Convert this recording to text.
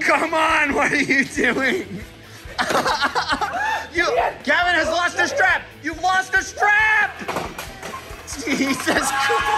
Come on, what are you doing? you, Gavin has lost the strap. You've lost the strap. Jesus Christ.